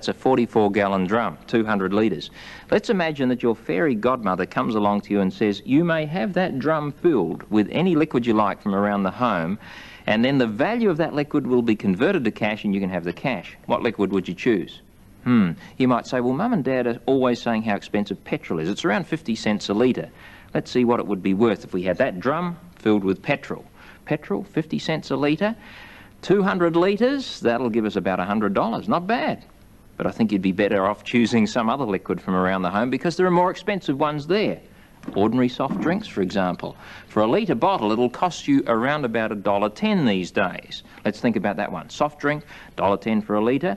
That's a 44 gallon drum, 200 litres. Let's imagine that your fairy godmother comes along to you and says, You may have that drum filled with any liquid you like from around the home, and then the value of that liquid will be converted to cash and you can have the cash. What liquid would you choose? Hmm. You might say, Well, mum and dad are always saying how expensive petrol is. It's around 50 cents a litre. Let's see what it would be worth if we had that drum filled with petrol. Petrol, 50 cents a litre. 200 litres, that'll give us about $100. Not bad. But I think you'd be better off choosing some other liquid from around the home because there are more expensive ones there. Ordinary soft drinks, for example. For a litre bottle, it'll cost you around about $1.10 these days. Let's think about that one. Soft drink, $1.10 for a litre.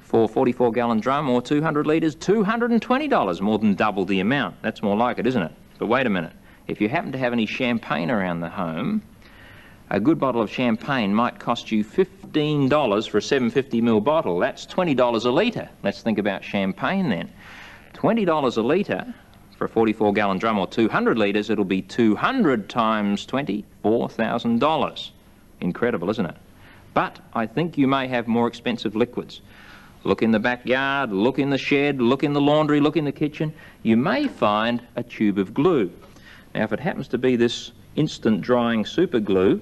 For a 44 gallon drum or 200 litres, $220, more than double the amount. That's more like it, isn't it? But wait a minute. If you happen to have any champagne around the home, a good bottle of champagne might cost you $15 for a 750ml bottle. That's $20 a litre. Let's think about champagne then. $20 a litre for a 44 gallon drum or 200 litres, it'll be 200 times 20, $4,000. Incredible, isn't it? But I think you may have more expensive liquids. Look in the backyard, look in the shed, look in the laundry, look in the kitchen. You may find a tube of glue. Now, if it happens to be this instant drying super glue,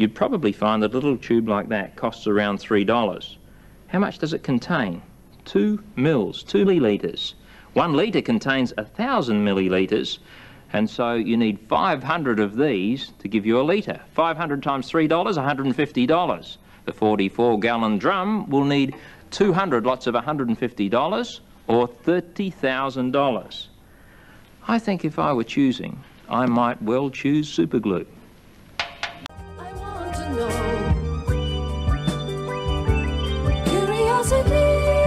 you'd probably find that a little tube like that costs around $3. How much does it contain? Two mils, two millilitres. One litre contains a thousand millilitres, and so you need 500 of these to give you a litre. 500 times $3, $150. The 44 gallon drum will need 200 lots of $150 or $30,000. I think if I were choosing, I might well choose superglue. To. Curiosity.